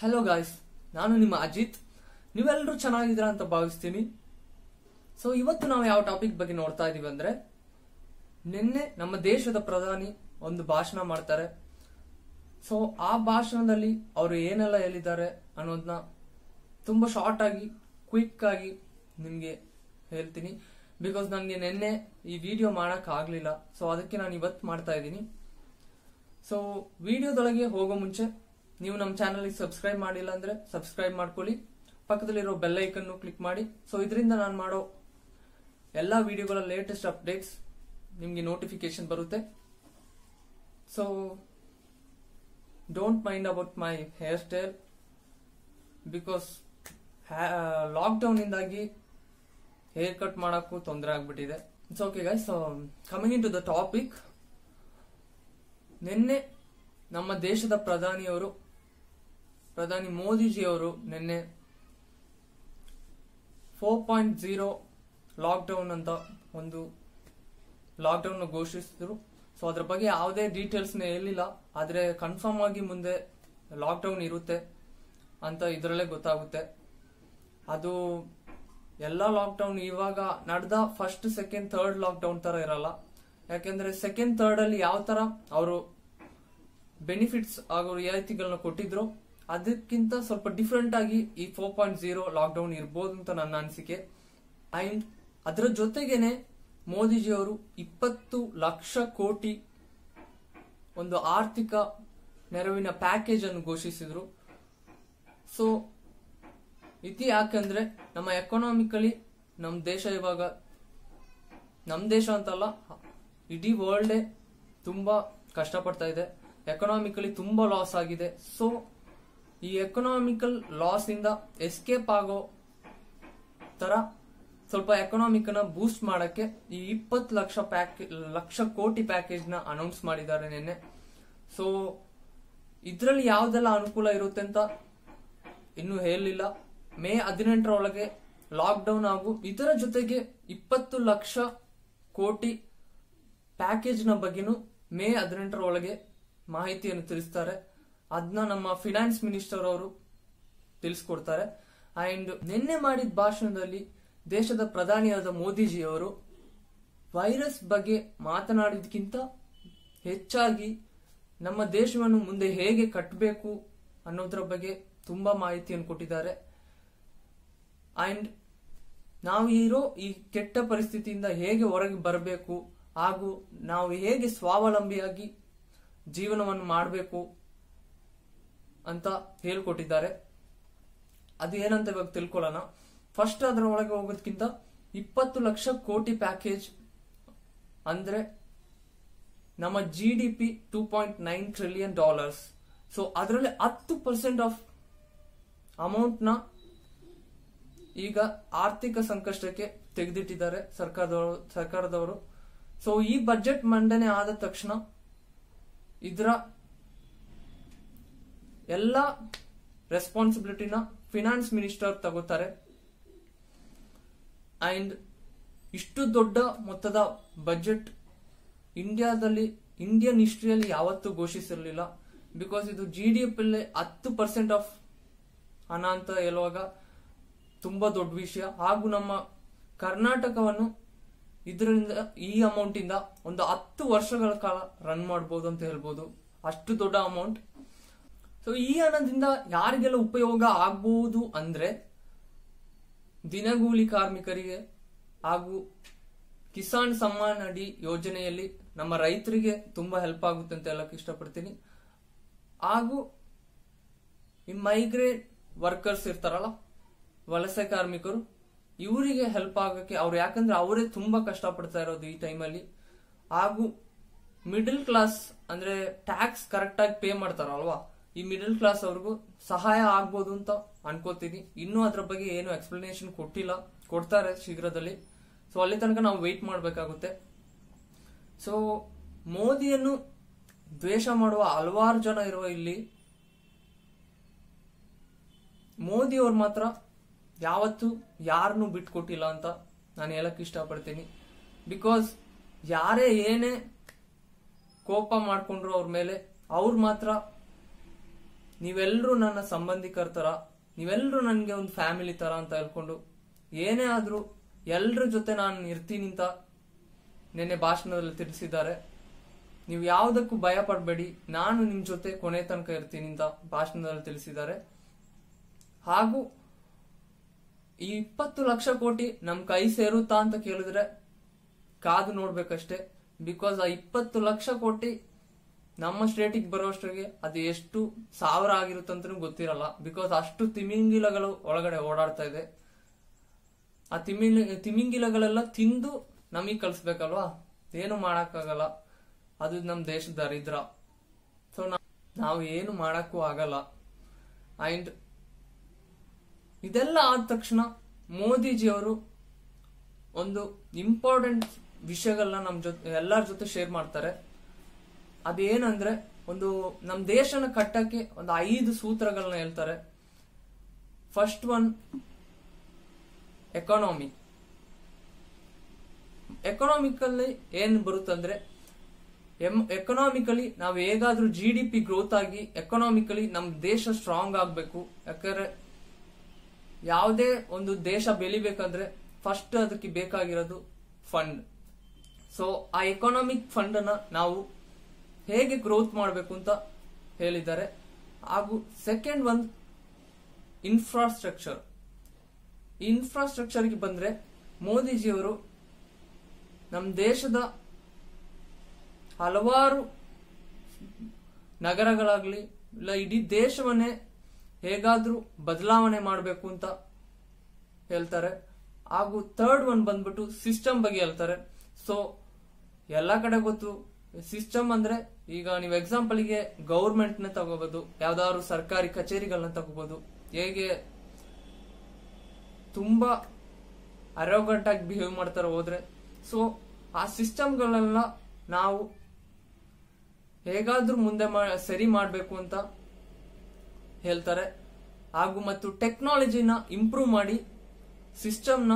Hello guys ನಾನು ನಿಮ್ಮ ಅಜಿತ್. ನೀವೆಲ್ಲರೂ ಚೆನ್ನಾಗಿದ್ದೀರಾ ಅಂತ ಭಾವಿಸ್ತೀನಿ. ಸೊ ಇವತ್ತು ನಾವು ಯಾವ ಟಾಪಿಕ್ ಬಗ್ಗೆ ನೋಡ್ತಾ ಇದೀವಿ ಅಂದ್ರೆ, ನಿನ್ನೆ ನಮ್ಮ ದೇಶದ ಪ್ರಧಾನಿ ಒಂದು ಭಾಷಣ ಮಾಡ್ತಾರೆ. ಸೊ ಆ ಭಾಷಣದಲ್ಲಿ ಅವರು ಏನೆಲ್ಲ ಹೇಳಿದ್ದಾರೆ ಅನ್ನೋದನ್ನ ತುಂಬಾ ಶಾರ್ಟ್ ಆಗಿ ಕ್ವಿಕ್ ಆಗಿ ನಿಮಗೆ ಹೇಳ್ತೀನಿ. ಬಿಕಾಸ್ ನನಗೆ ನಿನ್ನೆ ಈ ವಿಡಿಯೋ ಮಾಡಕ್ ಆಗ್ಲಿಲ್ಲ. ಸೊ ಅದಕ್ಕೆ ನಾನು ಇವತ್ತು ಮಾಡ್ತಾ ಇದ್ದೀನಿ. ಸೊ ವಿಡಿಯೋದೊಳಗೆ ಹೋಗೋ ಮುಂಚೆ ನೀವು ನಮ್ಮ ಚಾನಲ್ ಸಬ್ಸ್ಕ್ರೈಬ್ ಮಾಡಿಲ್ಲ ಅಂದ್ರೆ ಸಬ್ಸ್ಕ್ರೈಬ್ ಮಾಡ್ಕೊಳ್ಳಿ. ಪಕ್ಕದಲ್ಲಿರೋ ಬೆಲ್ ಐಕನ್ ಕ್ಲಿಕ್ ಮಾಡಿ. ಸೊ ಇದರಿಂದ ನಾನು ಮಾಡೋ ಎಲ್ಲಾ ವಿಡಿಯೋಗಳ ಲೇಟೆಸ್ಟ್ ಅಪ್ಡೇಟ್ಸ್ ನಿಮಗೆ ನೋಟಿಫಿಕೇಶನ್ ಬರುತ್ತೆ. So don't mind about my hair style because lockdown ಇಂದಾಗಿ ಹೇರ್ ಕಟ್ ಮಾಡೋಕ್ಕೂ ತೊಂದರೆ ಆಗ್ಬಿಟ್ಟಿದೆ. It's okay guys coming in to the topic ನಿನ್ನೆ ನಮ್ಮ ದೇಶದ ಪ್ರಧಾನಿಯವರು ಪ್ರಧಾನಿ ಮೋದಿಜಿಯವರು ನಿನ್ನೆ ಫೋರ್ ಪಾಯಿಂಟ್ ಜೀರೋ ಲಾಕ್ಡೌನ್ ಅಂತ ಒಂದು ಲಾಕ್ಡೌನ್ ಘೋಷಿಸಿದ್ರು. ಸೊ ಅದ್ರ ಬಗ್ಗೆ ಯಾವುದೇ ಡೀಟೇಲ್ಸ್ ಹೇಳಿಲ್ಲ ಆದ್ರೆ ಕನ್ಫರ್ಮ್ ಆಗಿ ಮುಂದೆ ಲಾಕ್ಡೌನ್ ಇರುತ್ತೆ ಅಂತ ಇದರಲ್ಲೇ ಗೊತ್ತಾಗುತ್ತೆ. ಅದು ಎಲ್ಲ ಲಾಕ್ಡೌನ್ ಇವಾಗ ನಡೆದ ಫಸ್ಟ್ ಸೆಕೆಂಡ್ ಥರ್ಡ್ ಲಾಕ್ಡೌನ್ ತರ ಇರಲ್ಲ. ಯಾಕೆಂದ್ರೆ ಸೆಕೆಂಡ್ ಥರ್ಡ್ ಅಲ್ಲಿ ಯಾವ ತರ ಅವರು ಬೆನಿಫಿಟ್ಸ್ ಹಾಗೂ ರಿಯಾಯಿತಿಗಳನ್ನ ಕೊಟ್ಟಿದ್ರು. ಅದಕ್ಕಿಂತ ಸ್ವಲ್ಪ ಡಿಫ್ರೆಂಟ್ ಆಗಿ ಈ ಫೋರ್ ಪಾಯಿಂಟ್ ಜೀರೋ ಲಾಕ್ಡೌನ್ ಇರ್ಬೋದು ಅಂತ ನನ್ನ ಅನಿಸಿಕೆ. ಅಂಡ್ ಅದರ ಜೊತೆಗೇನೆ ಮೋದಿಜಿಯವರು ಇಪ್ಪತ್ತು ಲಕ್ಷ ಕೋಟಿ ಒಂದು ಆರ್ಥಿಕ ನೆರವಿನ ಪ್ಯಾಕೇಜ್ ಅನ್ನು ಘೋಷಿಸಿದ್ರು. ಸೊ ಇತಿ ಯಾಕಂದ್ರೆ ನಮ್ಮ ಎಕನಾಮಿಕಲಿ ನಮ್ಮ ದೇಶ ಇವಾಗ ನಮ್ಮ ದೇಶ ಅಂತಲ್ಲ, ಇಡೀ ವರ್ಲ್ಡೇ ತುಂಬಾ ಕಷ್ಟಪಡ್ತಾ ಇದೆ. ಎಕನಾಮಿಕಲಿ ತುಂಬಾ ಲಾಸ್ ಆಗಿದೆ. ಸೊ ಈ ಎಕನಾಮಿಕಲ್ ಲಾಸ್ ಇಂದ ಎಸ್ಕೇಪ್ ಆಗೋ ತರ ಸ್ವಲ್ಪ ಎಕನಾಮಿಕ್ನ ಬೂಸ್ಟ್ ಮಾಡಕ್ಕೆ ಈ ಇಪ್ಪತ್ತು ಲಕ್ಷ ಪ್ಯಾಕೇ ಲಕ್ಷ ಕೋಟಿ ಪ್ಯಾಕೇಜ್ನ ಅನೌನ್ಸ್ ಮಾಡಿದ್ದಾರೆ ನಿನ್ನೆ. ಸೊ ಇದರಲ್ಲಿ ಯಾವ್ದೆಲ್ಲ ಅನುಕೂಲ ಇರುತ್ತೆ ಅಂತ ಇನ್ನು ಹೇಳಲಿಲ್ಲ. ಮೇ ಹದಿನೆಂಟರ ಒಳಗೆ ಲಾಕ್ಡೌನ್ ಹಾಗೂ ಇದರ ಜೊತೆಗೆ ಇಪ್ಪತ್ತು ಲಕ್ಷ ಕೋಟಿ ಪ್ಯಾಕೇಜ್ನ ಬಗ್ಗೆನೂ ಮೇ ಹದಿನೆಂಟರ ಒಳಗೆ ಮಾಹಿತಿಯನ್ನು ತಿಳಿಸ್ತಾರೆ. ಅದನ್ನ ನಮ್ಮ ಫಿನಾನ್ಸ್ ಮಿನಿಸ್ಟರ್ ಅವರು ತಿಳಿಸ್ಕೊಡ್ತಾರೆ. ಅಂಡ್ ನಿನ್ನೆ ಮಾಡಿದ ಭಾಷಣದಲ್ಲಿ ದೇಶದ ಪ್ರಧಾನಿಯಾದ ಮೋದಿಜಿಯವರು ವೈರಸ್ ಬಗ್ಗೆ ಮಾತನಾಡಿದ್ಕಿಂತ ಹೆಚ್ಚಾಗಿ ನಮ್ಮ ದೇಶವನ್ನು ಮುಂದೆ ಹೇಗೆ ಕಟ್ಟಬೇಕು ಅನ್ನೋದ್ರ ಬಗ್ಗೆ ತುಂಬಾ ಮಾಹಿತಿಯನ್ನು ಕೊಟ್ಟಿದ್ದಾರೆ. ಅಂಡ್ ನಾವು ಇರೋ ಈ ಕೆಟ್ಟ ಪರಿಸ್ಥಿತಿಯಿಂದ ಹೇಗೆ ಹೊರಗೆ ಬರಬೇಕು ಹಾಗೂ ನಾವು ಹೇಗೆ ಸ್ವಾವಲಂಬಿಯಾಗಿ ಜೀವನವನ್ನು ಮಾಡಬೇಕು ಅಂತ ಹೇಳ್ಕೊಟ್ಟಿದ್ದಾರೆ. ಅದು ಏನಂತ ಇವಾಗ ತಿಳ್ಕೊಳ್ಳೋಣ. ಫಸ್ಟ್ ಅದರ ಒಳಗೆ ಹೋಗೋದಕ್ಕಿಂತ ಇಪ್ಪತ್ತು ಲಕ್ಷ ಕೋಟಿ ಪ್ಯಾಕೇಜ್ ಅಂದ್ರೆ ನಮ್ಮ G D P two point nine trillion dollars so ಅದರಲ್ಲಿ ಹತ್ತು ಪರ್ಸೆಂಟ್ ಆಫ್ ಅಮೌಂಟ್ನ ಈಗ ಆರ್ಥಿಕ ಸಂಕಷ್ಟಕ್ಕೆ ತೆಗೆದಿಟ್ಟಿದ್ದಾರೆ ಸರ್ಕಾರದವರು ಸರ್ಕಾರದವರು. ಸೊ ಈ ಬಜೆಟ್ ಮಂಡನೆ ಆದ ತಕ್ಷಣ ಇದರ ಎಲ್ಲ ರೆಸ್ಪಾನ್ಸಿಬಿಲಿಟಿನ ಫಿನಾನ್ಸ್ ಮಿನಿಸ್ಟರ್ ತಗೋತಾರೆ. ಅಂಡ್ ಇಷ್ಟು ದೊಡ್ಡ ಮೊತ್ತದ ಬಜೆಟ್ ಇಂಡಿಯಾದಲ್ಲಿ ಇಂಡಿಯನ್ ಹಿಸ್ಟ್ರಿಯಲ್ಲಿ ಯಾವತ್ತೂ ಘೋಷಿಸಿರಲಿಲ್ಲ. ಬಿಕಾಸ್ ಇದು ಜಿ ಡಿ ಅಲ್ಲೇ ಹತ್ತು ಪರ್ಸೆಂಟ್ ಆಫ್ ಹಣ ಅಂತ ಹೇಳುವಾಗ ತುಂಬಾ ದೊಡ್ಡ ವಿಷಯ. ಹಾಗೂ ನಮ್ಮ ಕರ್ನಾಟಕವನ್ನು ಇದರಿಂದ, ಈ ಅಮೌಂಟ್ ಇಂದ ಒಂದು ಹತ್ತು ವರ್ಷಗಳ ಕಾಲ ರನ್ ಮಾಡಬಹುದು ಅಂತ ಹೇಳ್ಬೋದು. ಅಷ್ಟು ದೊಡ್ಡ ಅಮೌಂಟ್ ಸೊ ಈ ಹಣದಿಂದ ಯಾರಿಗೆಲ್ಲ ಉಪಯೋಗ ಆಗ್ಬೋದು ಅಂದ್ರೆ ದಿನಗೂಲಿ ಕಾರ್ಮಿಕರಿಗೆ ಹಾಗೂ ಕಿಸಾನ್ ಸಮ್ಮಾನ್ ಅಡಿ ಯೋಜನೆಯಲ್ಲಿ ನಮ್ಮ ರೈತರಿಗೆ ತುಂಬಾ ಹೆಲ್ಪ್ ಆಗುತ್ತೆ ಅಂತ ಹೇಳಕ್ ಇಷ್ಟಪಡ್ತೀನಿ. ಹಾಗೂ ಈ ಮೈಗ್ರೇಟ್ ವರ್ಕರ್ಸ್ ಇರ್ತಾರಲ್ಲ, ವಲಸೆ ಕಾರ್ಮಿಕರು, ಇವರಿಗೆ ಹೆಲ್ಪ್ ಆಗಕ್ಕೆ ಅವ್ರು ಯಾಕಂದ್ರೆ ಅವರೇ ತುಂಬಾ ಕಷ್ಟ ಪಡ್ತಾ ಇರೋದು ಈ ಟೈಮಲ್ಲಿ ಹಾಗೂ ಮಿಡಲ್ ಕ್ಲಾಸ್ ಅಂದ್ರೆ ಟ್ಯಾಕ್ಸ್ ಕರೆಕ್ಟ್ ಆಗಿ ಪೇ ಮಾಡ್ತಾರಲ್ವಾ? ಈ ಮಿಡಲ್ ಕ್ಲಾಸ್ ಅವ್ರಿಗೂ ಸಹಾಯ ಆಗ್ಬೋದು ಅಂತ ಅನ್ಕೋತೀನಿ. ಇನ್ನೂ ಅದ್ರ ಬಗ್ಗೆ ಏನು ಎಕ್ಸ್ಪ್ಲನೇಷನ್ ಕೊಟ್ಟಿಲ್ಲ. ಕೊಡ್ತಾರೆ ಶೀಘ್ರದಲ್ಲಿ. ಸೊ ಅಲ್ಲಿ ತನಕ ನಾವು ವೆಯ್ಟ್ ಮಾಡಬೇಕಾಗುತ್ತೆ. ಸೊ ಮೋದಿಯನ್ನು ದ್ವೇಷ ಮಾಡುವ ಹಲವಾರು ಜನ ಇರುವ ಇಲ್ಲಿ. ಮೋದಿ ಅವ್ರು ಮಾತ್ರ ಯಾವತ್ತು ಯಾರನ್ನು ಬಿಟ್ಕೊಟ್ಟಿಲ್ಲ ಅಂತ ನಾನು ಹೇಳಕ್ ಇಷ್ಟಪಡ್ತೀನಿ. ಬಿಕಾಸ್ ಯಾರೇ ಏನೇ ಕೋಪ ಮಾಡಿಕೊಂಡ್ರು ಅವ್ರ ಮೇಲೆ, ಅವ್ರು ಮಾತ್ರ ನೀವೆಲ್ಲರೂ ನನ್ನ ಸಂಬಂಧಿಕರ ತರ ನೀವೆಲ್ಲರೂ ನನಗೆ ಒಂದು ಫ್ಯಾಮಿಲಿ ತರ ಅಂತ ಹೇಳ್ಕೊಂಡು, ಏನೇ ಆದ್ರೂ ಎಲ್ಲರ ಜೊತೆ ನಾನು ಇರ್ತೀನಿ ಅಂತ ನಿನ್ನೆ ಭಾಷಣದಲ್ಲಿ ತಿಳಿಸಿದ್ದಾರೆ. ನೀವು ಯಾವುದಕ್ಕೂ ಭಯ ಪಡಬೇಡಿ, ನಾನು ನಿಮ್ಮ ಜೊತೆ ಕೊನೆ ತನಕ ಇರ್ತೀನಿ ಅಂತ ಭಾಷಣದಲ್ಲಿ ತಿಳಿಸಿದ್ದಾರೆ. ಹಾಗೂ ಈ ಇಪ್ಪತ್ತು ಲಕ್ಷ ಕೋಟಿ ನಮ್ಮ ಕೈ ಸೇರುತ್ತಾ ಅಂತ ಕೇಳಿದ್ರೆ ಕಾದು ನೋಡ್ಬೇಕಷ್ಟೇ. ಬಿಕಾಸ್ ಆ ಇಪ್ಪತ್ತು ಲಕ್ಷ ಕೋಟಿ ನಮ್ಮ ಸ್ಟೇಟಿಗೆ ಬರುವಷ್ಟರಿಗೆ ಅದು ಎಷ್ಟು ಸಾವಿರ ಆಗಿರುತ್ತಂತನೂ ಗೊತ್ತಿರಲ್ಲ. ಬಿಕಾಸ್ ಅಷ್ಟು ತಿಮಿಂಗಿಲಗಳು ಒಳಗಡೆ ಓಡಾಡ್ತಾ ಇದೆ. ಆ ತಿಮಿಂಗ್, ತಿಮಿಂಗಿಲಗಳೆಲ್ಲ ತಿಂದು ನಮಗೆ ಕಲಿಸ್ಬೇಕಲ್ವಾ ಏನು ಮಾಡೋಕ್ಕಾಗಲ್ಲ. ಅದು ನಮ್ಮ ದೇಶದ ದರಿದ್ರ. ಸೊ ನಾವು ಏನು ಮಾಡೋಕ್ಕೂ ಆಗಲ್ಲ. ಅಂಡ್ ಇದೆಲ್ಲ ಆದ ತಕ್ಷಣ ಮೋದಿಜಿಯವರು ಒಂದು ಇಂಪಾರ್ಟೆಂಟ್ ವಿಷಯಗಳನ್ನ ನಮ್ಮ ಜೊತೆ ಎಲ್ಲರ ಜೊತೆ ಶೇರ್ ಮಾಡ್ತಾರೆ. ಅದೇನಂದ್ರೆ ಒಂದು ನಮ್ಮ ದೇಶನ ಕಟ್ಟಕ್ಕೆ ಒಂದು ಐದು ಸೂತ್ರಗಳನ್ನ ಹೇಳ್ತಾರೆ. ಫಸ್ಟ್ ಒನ್ ಎಕಾನಮಿ ಎಕನಾಮಿಕಲ್ಲಿ ಏನ್ ಬರುತ್ತಂದ್ರೆ ಎಕನಾಮಿಕಲಿ ನಾವು ಹೇಗಾದ್ರೂ ಜಿ ಡಿ ಪಿ ಗ್ರೋತ್ ಆಗಿ ಎಕನಾಮಿಕಲಿ ನಮ್ಮ ದೇಶ ಸ್ಟ್ರಾಂಗ್ ಆಗಬೇಕು. ಯಾಕಂದ್ರೆ ಯಾವುದೇ ಒಂದು ದೇಶ ಬೆಳಿಬೇಕಂದ್ರೆ ಫಸ್ಟ್ ಅದಕ್ಕೆ ಬೇಕಾಗಿರೋದು ಫಂಡ್ ಸೊ ಆ ಎಕನಾಮಿಕ್ ಫಂಡ್ ಅನ್ನ ನಾವು ಹೇಗೆ ಗ್ರೋತ್ ಮಾಡಬೇಕು ಅಂತ ಹೇಳಿದ್ದಾರೆ. ಹಾಗೂ ಸೆಕೆಂಡ್ ಒಂದು ಇನ್ಫ್ರಾಸ್ಟ್ರಕ್ಚರ್ ಇನ್ಫ್ರಾಸ್ಟ್ರಕ್ಚರ್ಗೆ ಬಂದ್ರೆ ಮೋದಿಜಿಯವರು ನಮ್ಮ ದೇಶದ ಹಲವಾರು ನಗರಗಳಾಗ್ಲಿ, ಇಲ್ಲ ಇಡೀ ದೇಶವನ್ನೇ ಹೇಗಾದ್ರೂ ಬದಲಾವಣೆ ಮಾಡಬೇಕು ಅಂತ ಹೇಳ್ತಾರೆ. ಹಾಗೂ ಥರ್ಡ್ ಒನ್ ಬಂದ್ಬಿಟ್ಟು ಸಿಸ್ಟಮ್ ಬಗ್ಗೆ ಹೇಳ್ತಾರೆ. ಸೊ ಎಲ್ಲ ಕಡೆ ಗೊತ್ತು ಸಿಸ್ಟಮ್ ಅಂದ್ರೆ ಈಗ ನೀವು ಎಕ್ಸಾಂಪಲ್ಗೆ ಗೌರ್ಮೆಂಟ್ನ ತಗೋಬಹುದು ಯಾವ್ದಾದ್ರು ಸರ್ಕಾರಿ ಕಚೇರಿಗಳನ್ನ ತಗೋಬಹುದು ಹೇಗೆ ತುಂಬಾ ಅರೋಗಂಟಾಗಿ ಬಿಹೇವ್ ಮಾಡ್ತಾರೆ ಹೋದ್ರೆ ಸೊ ಆ ಸಿಸ್ಟಮ್ಗಳೆಲ್ಲ ನಾವು ಹೇಗಾದ್ರೂ ಮುಂದೆ ಸರಿ ಮಾಡಬೇಕು ಅಂತ ಹೇಳ್ತಾರೆ. ಹಾಗೂ ಮತ್ತು ಟೆಕ್ನಾಲಜಿನ ಇಂಪ್ರೂವ್ ಮಾಡಿ ಸಿಸ್ಟಮ್ನ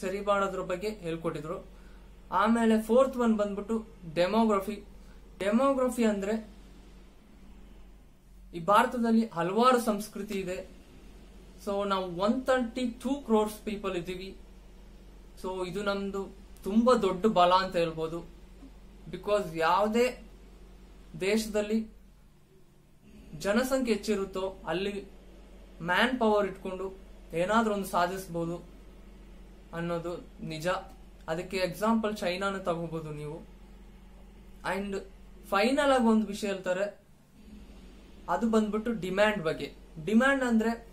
ಸರಿ ಮಾಡೋದ್ರ ಬಗ್ಗೆ ಹೇಳ್ಕೊಟ್ಟಿದ್ರು. ಆಮೇಲೆ ಫೋರ್ತ್ ಒನ್ ಬಂದ್ಬಿಟ್ಟು ಡೆಮೋಗ್ರಫಿ ಡೆಮೋಗ್ರಫಿ ಅಂದ್ರೆ ಈ ಭಾರತದಲ್ಲಿ ಹಲವಾರು ಸಂಸ್ಕೃತಿ ಇದೆ. ಸೊ ನಾವು one thirty two crores people ಇದ್ದೀವಿ. ಸೊ ಇದು ನಮ್ದು ತುಂಬಾ ದೊಡ್ಡ ಬಲ ಅಂತ ಹೇಳ್ಬೋದು. ಬಿಕಾಸ್ ಯಾವುದೇ ದೇಶದಲ್ಲಿ ಜನಸಂಖ್ಯೆ ಹೆಚ್ಚಿರುತ್ತೋ, ಅಲ್ಲಿ ಮ್ಯಾನ್ ಪವರ್ ಇಟ್ಕೊಂಡು ಏನಾದ್ರೂ ಒಂದು ಸಾಧಿಸಬಹುದು ಅನ್ನೋದು ನಿಜ. ಅದಕ್ಕೆ ಎಕ್ಸಾಂಪಲ್ ಚೈನಾನ ತಗೋಬಹುದು ನೀವು. ಅಂಡ್ ಫೈನಲ್ ಆಗಿ ಒಂದು ವಿಷಯ ಹೇಳ್ತಾರೆ. ಅದು ಬಂದ್ಬಿಟ್ಟು ಡಿಮ್ಯಾಂಡ್ ಬಗ್ಗೆ. ಡಿಮ್ಯಾಂಡ್ ಅಂದ್ರೆ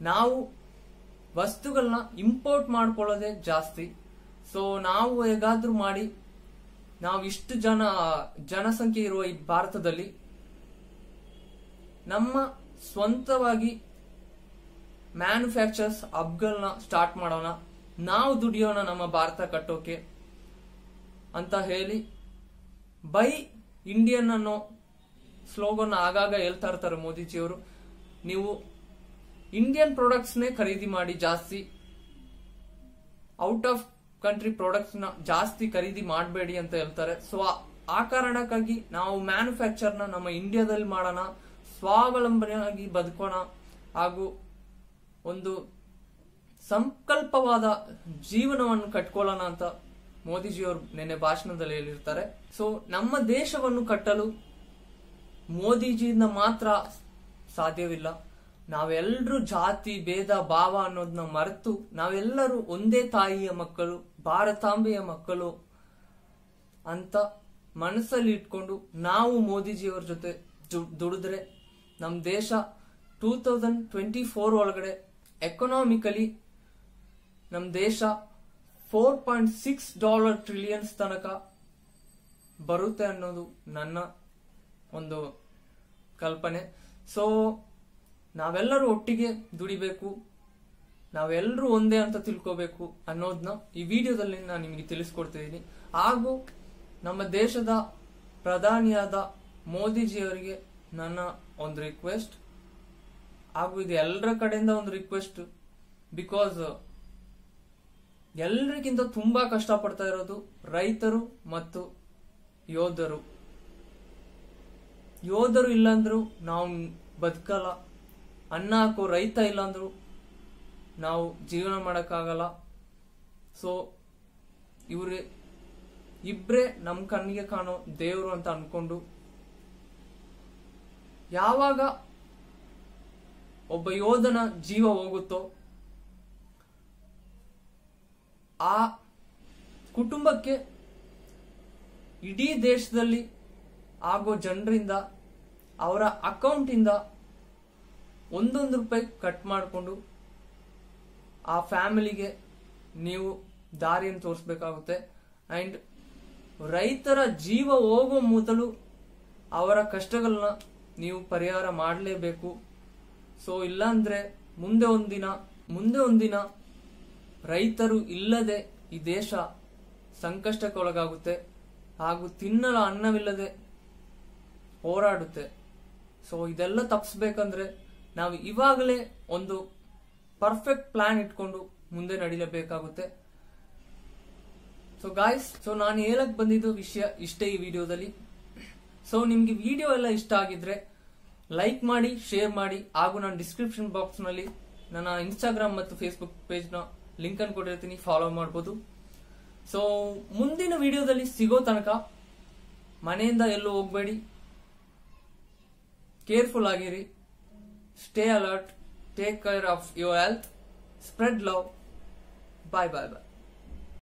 ನಾವು ವಸ್ತುಗಳನ್ನ ಇಂಪೋರ್ಟ್ ಮಾಡ್ಕೊಳ್ಳೋದೆ ಜಾಸ್ತಿ. ಸೊ ನಾವು ಹೇಗಾದ್ರೂ ಮಾಡಿ, ನಾವು ಇಷ್ಟು ಜನ, ಜನಸಂಖ್ಯೆ ಇರುವ ಈ ಭಾರತದಲ್ಲಿ ನಮ್ಮ ಸ್ವಂತವಾಗಿ ಮ್ಯಾನುಫ್ಯಾಕ್ಚರ್ಸ್ ಹಬ್ಗಳನ್ನ ಸ್ಟಾರ್ಟ್ ಮಾಡೋಣ. ನಾವು ದುಡಿಯೋಣ ನಮ್ಮ ಭಾರತ ಕಟ್ಟೋಕೆ ಅಂತ ಹೇಳಿ ಬೈ ಇಂಡಿಯನ್ ಅನ್ನೋ ಸ್ಲೋಗನ್ ಆಗಾಗ ಹೇಳ್ತಾ ಇರ್ತಾರೆ ಮೋದಿಜಿಯವರು. ನೀವು ಇಂಡಿಯನ್ ಪ್ರಾಡಕ್ಟ್ಸ್ನೇ ಖರೀದಿ ಮಾಡಿ ಜಾಸ್ತಿ ಔಟ್ ಆಫ್ ಕಂಟ್ರಿ ಪ್ರಾಡಕ್ಟ್ಸ್ನ ಜಾಸ್ತಿ ಖರೀದಿ ಮಾಡಬೇಡಿ ಅಂತ ಹೇಳ್ತಾರೆ. ಸೊ ಆ ಕಾರಣಕ್ಕಾಗಿ ನಾವು ಮ್ಯಾನುಫ್ಯಾಕ್ಚರ್ನ ನಮ್ಮ ಇಂಡಿಯಾದಲ್ಲಿ ಮಾಡೋಣ, ಸ್ವಾವಲಂಬನೆಯಾಗಿ ಬದುಕೋಣ ಹಾಗೂ ಒಂದು ಸಂಕಲ್ಪವಾದ ಜೀವನವನ್ನು ಕಟ್ಕೊಳ್ಳೋಣ ಅಂತ ಮೋದಿಜಿಯವರು ನಿನ್ನೆ ಭಾಷಣದಲ್ಲಿ ಹೇಳಿರ್ತಾರೆ. ಸೊ ನಮ್ಮ ದೇಶವನ್ನು ಕಟ್ಟಲು ಮೋದಿಜಿಯಿಂದ ಮಾತ್ರ ಸಾಧ್ಯವಿಲ್ಲ. ನಾವೆಲ್ಲರೂ ಜಾತಿ, ಭೇದ, ಭಾವ ಅನ್ನೋದನ್ನ ಮರೆತು ನಾವೆಲ್ಲರೂ ಒಂದೇ ತಾಯಿಯ ಮಕ್ಕಳು, ಭಾರತಾಂಬೆಯ ಮಕ್ಕಳು ಅಂತ ಮನಸ್ಸಲ್ಲಿ ಇಟ್ಕೊಂಡು ನಾವು ಮೋದಿಜಿಯವರ ಜೊತೆ ದುಡಿದ್ರೆ ನಮ್ಮ ದೇಶ ಟೂ ತೌಸಂಡ್ ಟ್ವೆಂಟಿ ಫೋರ್ ಒಳಗಡೆ ಎಕನಾಮಿಕಲಿ ನಮ್ಮ ದೇಶ four point six dollar trillions ತನಕ ಬರುತ್ತೆ ಅನ್ನೋದು ನನ್ನ ಒಂದು ಕಲ್ಪನೆ. ಸೊ ನಾವೆಲ್ಲರೂ ಒಟ್ಟಿಗೆ ದುಡಿಬೇಕು, ನಾವೆಲ್ಲರೂ ಒಂದೇ ಅಂತ ತಿಳ್ಕೋಬೇಕು ಅನ್ನೋದನ್ನ ಈ ವಿಡಿಯೋದಲ್ಲಿ ನಾನು ನಿಮಗೆ ತಿಳಿಸ್ಕೊಡ್ತಿದ್ದೀನಿ. ಹಾಗೂ ನಮ್ಮ ದೇಶದ ಪ್ರಧಾನಿಯಾದ ಮೋದಿಜಿಯವರಿಗೆ ನನ್ನ ಒಂದು ರಿಕ್ವೆಸ್ಟ್ ಹಾಗೂ ಇದು ಎಲ್ಲರ ಕಡೆಯಿಂದ ಒಂದು ರಿಕ್ವೆಸ್ಟ್ ಬಿಕಾಸ್ ಎಲ್ರಿಗಿಂತ ತುಂಬಾ ಕಷ್ಟಪಡ್ತಾ ಇರೋದು ರೈತರು ಮತ್ತು ಯೋಧರು. ಯೋಧರು ಇಲ್ಲಾಂದ್ರು ನಾವು ಬದುಕಲ್ಲ. ಅನ್ನ ಹಾಕೋ ರೈತ ಇಲ್ಲಾಂದ್ರು ನಾವು ಜೀವನ ಮಾಡೋಕ್ಕಾಗಲ್ಲ. ಸೊ ಇವ್ರೆ, ಇಬ್ರೇ ನಮ್ಮ ಕಣ್ಣಿಗೆ ಕಾಣೋ ದೇವರು ಅಂತ ಅನ್ಕೊಂಡು ಯಾವಾಗ ಒಬ್ಬ ಯೋಧನ ಜೀವ ಹೋಗುತ್ತೋ ಆ ಕುಟುಂಬಕ್ಕೆ ಇಡೀ ದೇಶದಲ್ಲಿ ಆಗೋ ಜನರಿಂದ, ಅವರ ಅಕೌಂಟಿಂದ ಒಂದೊಂದು ರೂಪಾಯಿ ಕಟ್ ಮಾಡಿಕೊಂಡು ಆ ಫ್ಯಾಮಿಲಿಗೆ ನೀವು ದಾರಿಯನ್ನು ತೋರಿಸ್ಬೇಕಾಗುತ್ತೆ. ಆ್ಯಂಡ್ ರೈತರ ಜೀವ ಹೋಗೋ ಮೊದಲು ಅವರ ಕಷ್ಟಗಳನ್ನ ನೀವು ಪರಿಹಾರ ಮಾಡಲೇಬೇಕು. ಸೊ ಇಲ್ಲಾಂದ್ರೆ ಮುಂದೆ ಒಂದಿನ ಮುಂದೆ ಒಂದಿನ ರೈತರು ಇಲ್ಲದೆ ಈ ದೇಶ ಸಂಕಷ್ಟಕ್ಕೊಳಗಾಗುತ್ತೆ ಹಾಗೂ ತಿನ್ನಲು ಅನ್ನವಿಲ್ಲದೆ ಹೋರಾಡುತ್ತೆ. ಸೊ ಇದೆಲ್ಲ ತಪ್ಪಿಸ್ಬೇಕಂದ್ರೆ ನಾವು ಇವಾಗಲೇ ಒಂದು ಪರ್ಫೆಕ್ಟ್ ಪ್ಲಾನ್ ಇಟ್ಕೊಂಡು ಮುಂದೆ ನಡಿಲೇಬೇಕಾಗುತ್ತೆ. ಸೊ ಗಾಯ್ಸ್ ಸೊ ನಾನು ಹೇಳಕ್ ಬಂದಿದ್ದು ವಿಷಯ ಇಷ್ಟೇ ಈ ವಿಡಿಯೋದಲ್ಲಿ. ಸೊ ನಿಮ್ಗೆ ವಿಡಿಯೋ ಎಲ್ಲ ಇಷ್ಟ ಆಗಿದ್ರೆ ಲೈಕ್ ಮಾಡಿ ಶೇರ್ ಮಾಡಿ ಹಾಗೂ ನಾನು ಡಿಸ್ಕ್ರಿಪ್ಷನ್ ಬಾಕ್ಸ್ನಲ್ಲಿ ನನ್ನ ಇನ್ಸ್ಟಾಗ್ರಾಮ್ ಮತ್ತು ಫೇಸ್ಬುಕ್ ಪೇಜ್ ಲಿಂಕ್ ಅನ್ನು ಕೊಟ್ಟಿರ್ತೀನಿ ಫಾಲೋ ಮಾಡ್ಬೋದು. ಸೊ ಮುಂದಿನ ವಿಡಿಯೋದಲ್ಲಿ ಸಿಗೋ ತನಕ ಮನೆಯಿಂದ ಎಲ್ಲೂ ಹೋಗ್ಬೇಡಿ. ಕೇರ್ಫುಲ್ ಆಗಿರಿ. Stay alert take care of your health spread love bye bye bye